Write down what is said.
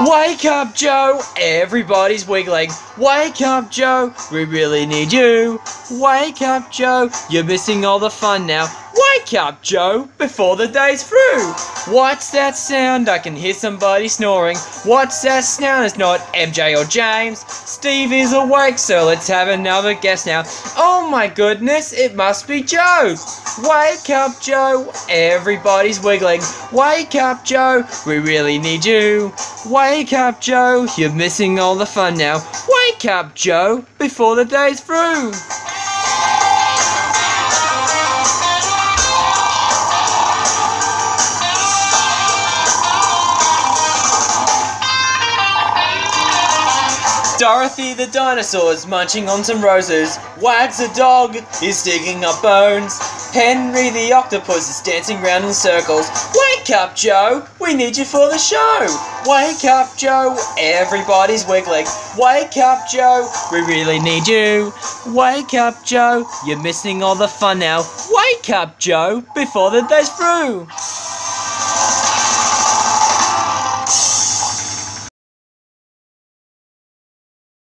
Wake up, Joe! Everybody's wiggling. Wake up, Joe! We really need you. Wake up, Joe! You're missing all the fun now. Wake up, Joe, before the day's through. What's that sound? I can hear somebody snoring. What's that sound? It's not MJ or James. Steve is awake, so let's have another guess now. Oh my goodness, it must be Joe. Wake up, Joe. Everybody's wiggling. Wake up, Joe. We really need you. Wake up, Joe. You're missing all the fun now. Wake up, Joe, before the day's through. Dorothy the dinosaur is munching on some roses. Wags the dog is digging up bones. Henry the octopus is dancing round in circles. Wake up, Joe! We need you for the show! Wake up, Joe! Everybody's wiggling. Wake up, Joe! We really need you. Wake up, Joe! You're missing all the fun now. Wake up, Joe, before the day's through.